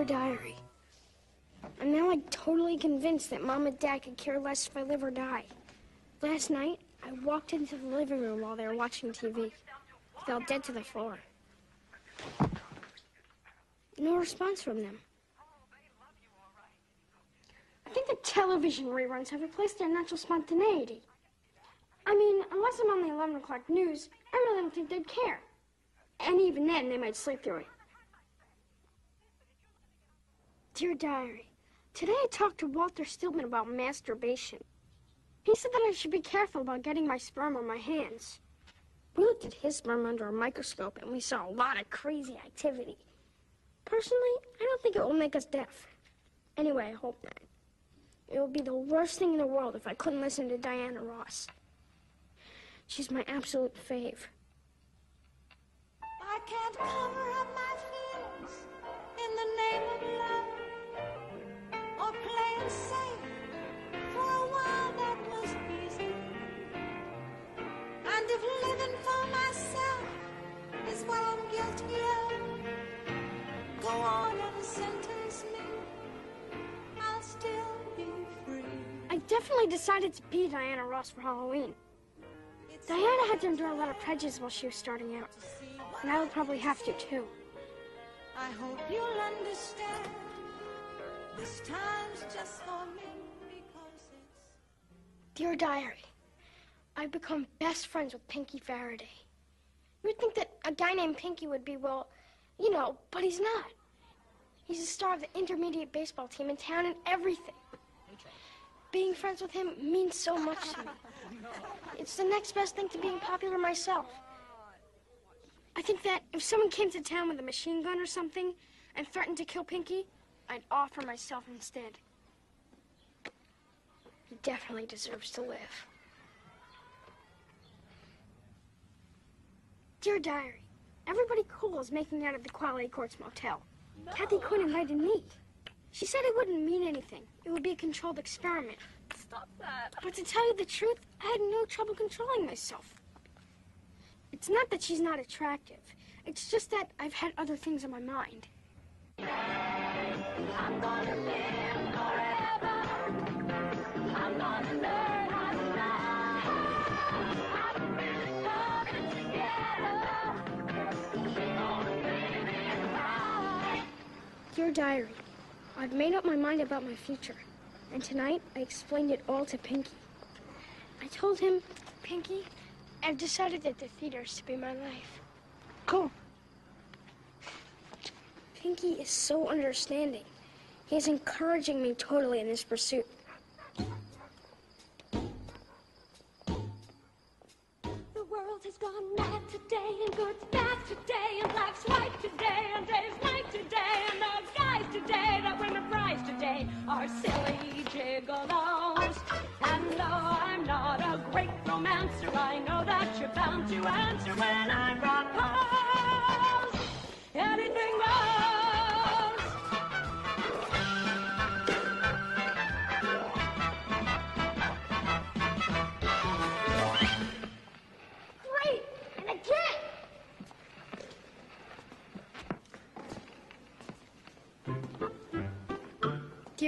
Dear Diary, I'm now like totally convinced that Mom and Dad could care less if I live or die. Last night, I walked into the living room while they were watching TV. Fell dead to the floor. No response from them. I think the television reruns have replaced their natural spontaneity. I mean, unless I'm on the 11 o'clock news, I really don't think they'd care. And even then, they might sleep through it. Dear Diary, today I talked to Walter Stillman about masturbation. He said that I should be careful about getting my sperm on my hands. We looked at his sperm under a microscope and we saw a lot of crazy activity. Personally, I don't think it will make us deaf. Anyway, I hope not. It would be the worst thing in the world if I couldn't listen to Diana Ross. She's my absolute fave. I can't cover up my feelings in the name of love what I'm guilty of, go on and sentence me. I'll still be free. I definitely decided to be Diana Ross for Halloween. Diana had to endure a lot of prejudice while she was starting out, and I would probably have to too. I hope you'll understand. This time's just for me because it's. Dear Diary, I've become best friends with Pinky Faraday. You'd think that a guy named Pinky would be, well, you know, but he's not. He's the star of the intermediate baseball team in town and everything. Being friends with him means so much to me. It's the next best thing to being popular myself. I think that if someone came to town with a machine gun or something and threatened to kill Pinky, I'd offer myself instead. He definitely deserves to live. Dear Diary, everybody cool is making out at the Quality Courts Motel. Kathy Quinn invited me. She said it wouldn't mean anything. It would be a controlled experiment. Stop that. But to tell you the truth, I had no trouble controlling myself. It's not that she's not attractive. It's just that I've had other things on my mind. Dear Diary, I've made up my mind about my future. And tonight, I explained it all to Pinky. I told him, Pinky, I've decided that the theater is to be my life. Cool. Pinky is so understanding. He's encouraging me totally in this pursuit.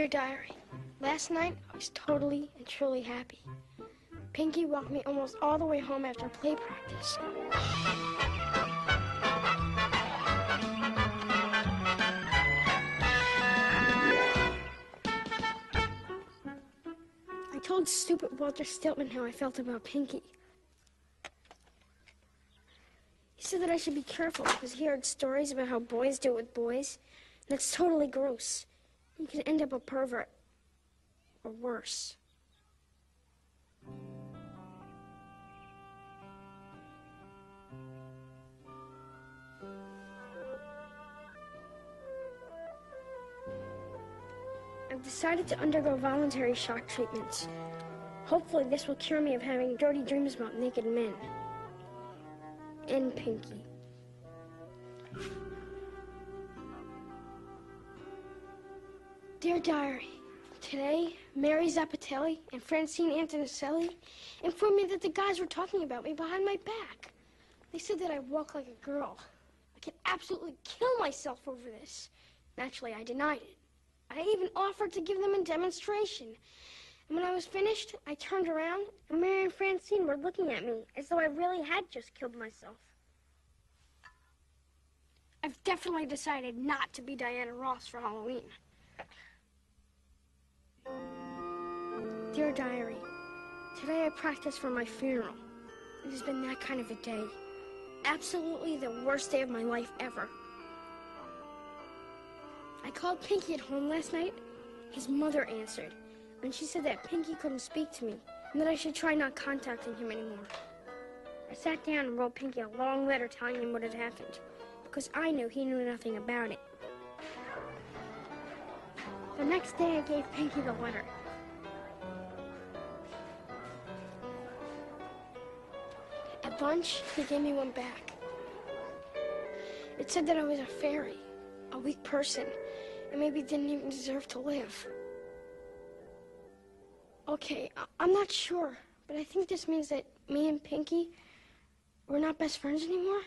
Dear Diary, last night I was totally and truly happy. Pinky walked me almost all the way home after play practice. I told stupid Walter Stillman how I felt about Pinky. He said that I should be careful because he heard stories about how boys do it with boys. And that's totally gross. You could end up a pervert. Or worse. I've decided to undergo voluntary shock treatments. Hopefully, this will cure me of having dirty dreams about naked men. And Pinky. Dear Diary, today Mary Zapatelli and Francine Antonicelli informed me that the guys were talking about me behind my back. They said that I walk like a girl. I can absolutely kill myself over this. Naturally, I denied it. I even offered to give them a demonstration. And when I was finished, I turned around, and Mary and Francine were looking at me as though I really had just killed myself. I've definitely decided not to be Diana Ross for Halloween. Dear Diary, today I practiced for my funeral. It has been that kind of a day. Absolutely the worst day of my life ever. I called Pinky at home last night. His mother answered, and she said that Pinky couldn't speak to me, and that I should try not contacting him anymore. I sat down and wrote Pinky a long letter telling him what had happened, because I knew he knew nothing about it. The next day, I gave Pinky the letter. At lunch, he gave me one back. It said that I was a fairy, a weak person, and maybe didn't even deserve to live. Okay, I- I'm not sure, but I think this means that me and Pinky, we're not best friends anymore.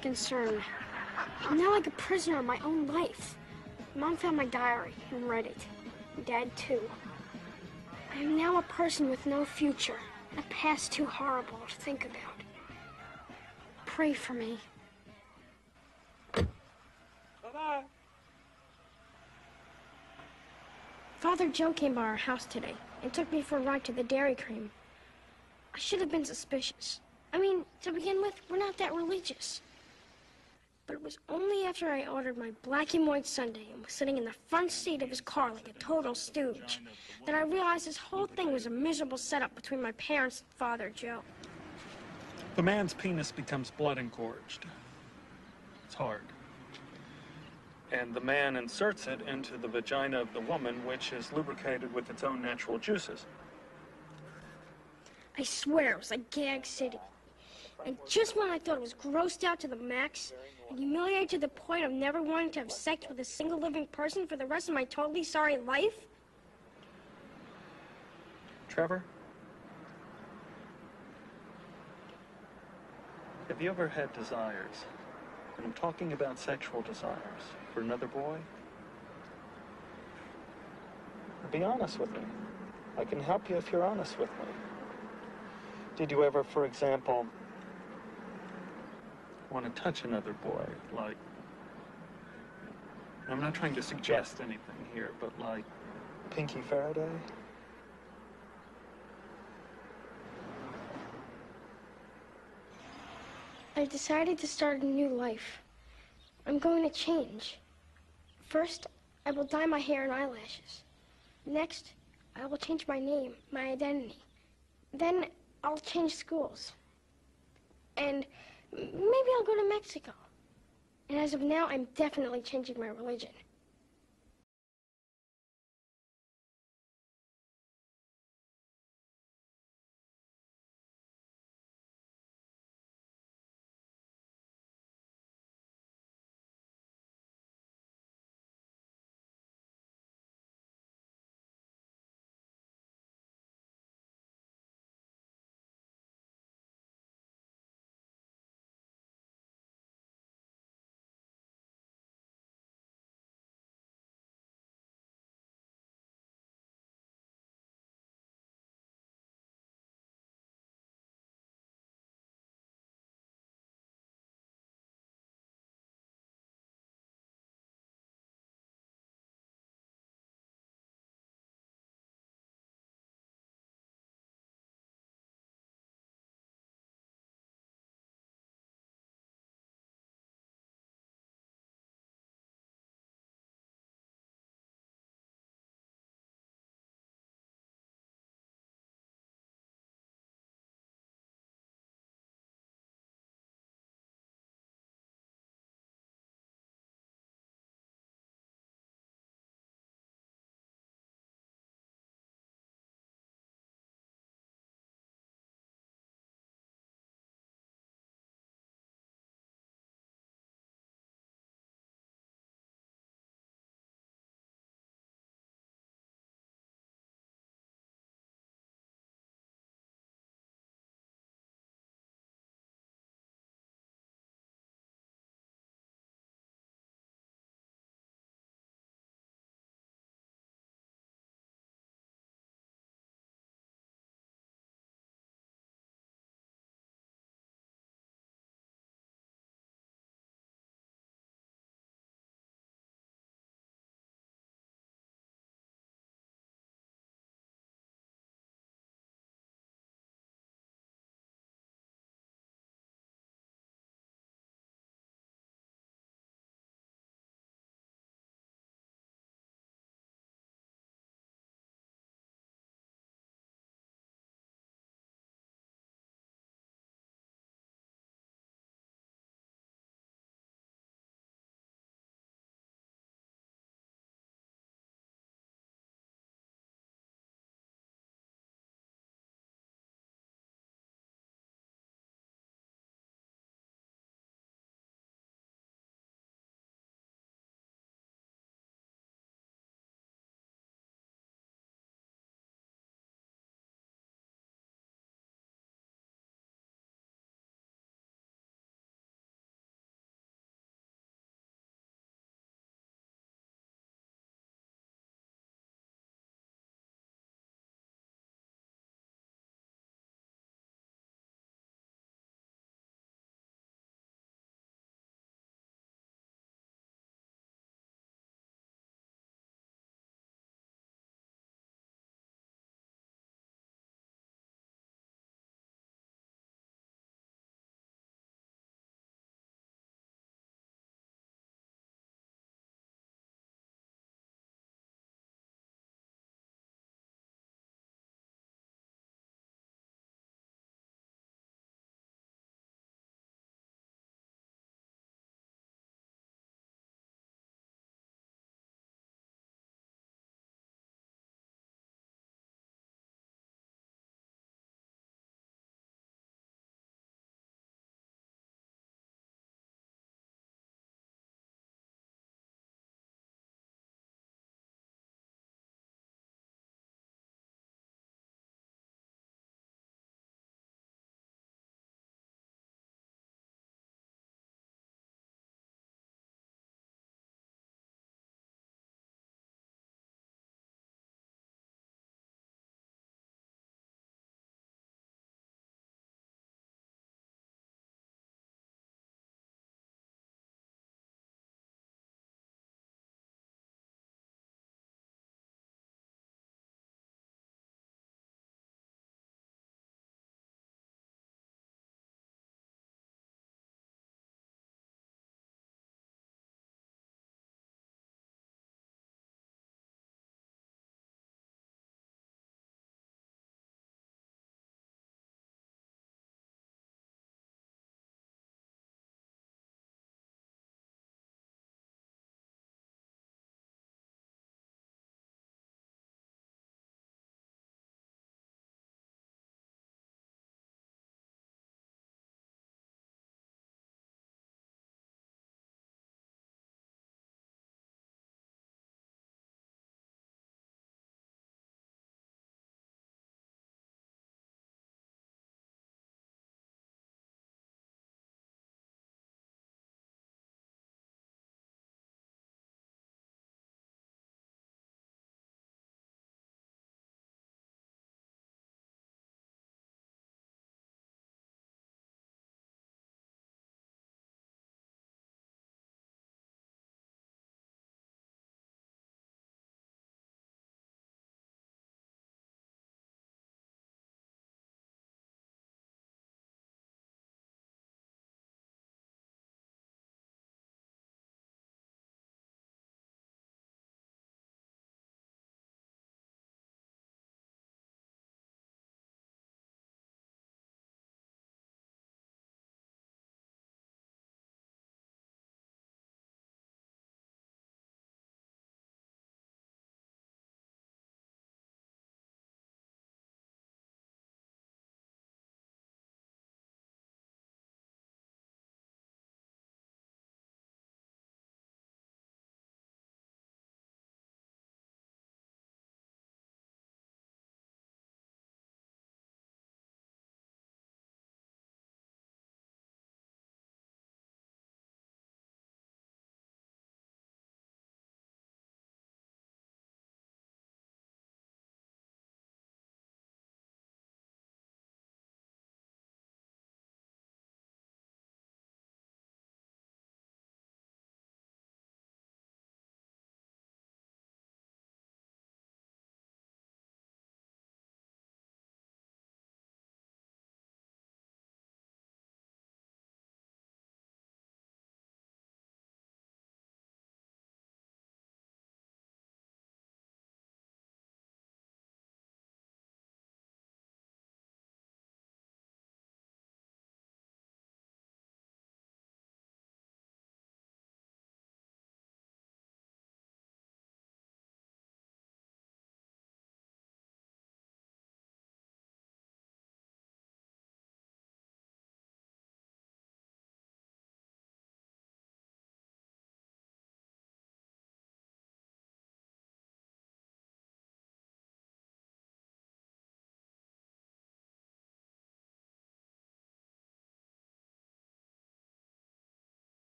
Concern, I'm now like a prisoner of my own life. Mom found my diary and read it. Dad, too. I am now a person with no future, a past too horrible to think about. Pray for me. Bye-bye. Father Joe came by our house today and took me for a ride to the Dairy Cream. I should have been suspicious. I mean, to begin with, we're not that religious. But it was only after I ordered my black and white sundae and was sitting in the front seat of his car like a total stooge that I realized this whole thing was a miserable setup between my parents and Father Joe. The man's penis becomes blood engorged. It's hard. And the man inserts it into the vagina of the woman, which is lubricated with its own natural juices. I swear it was like Gag City. And just when I thought it was grossed out to the max and humiliated to the point of never wanting to have sex with a single living person for the rest of my totally sorry life, Trevor? Have you ever had desires? And I'm talking about sexual desires for another boy? Be honest with me. I can help you if you're honest with me. Did you ever, for example, want to touch another boy? Like, I'm not trying to suggest anything here, but like Pinky Faraday? I decided to start a new life. I'm going to change. First, I will dye my hair and eyelashes. Next, I will change my name, my identity. Then I'll change schools. And m- maybe I'll go to Mexico. And as of now, I'm definitely changing my religion.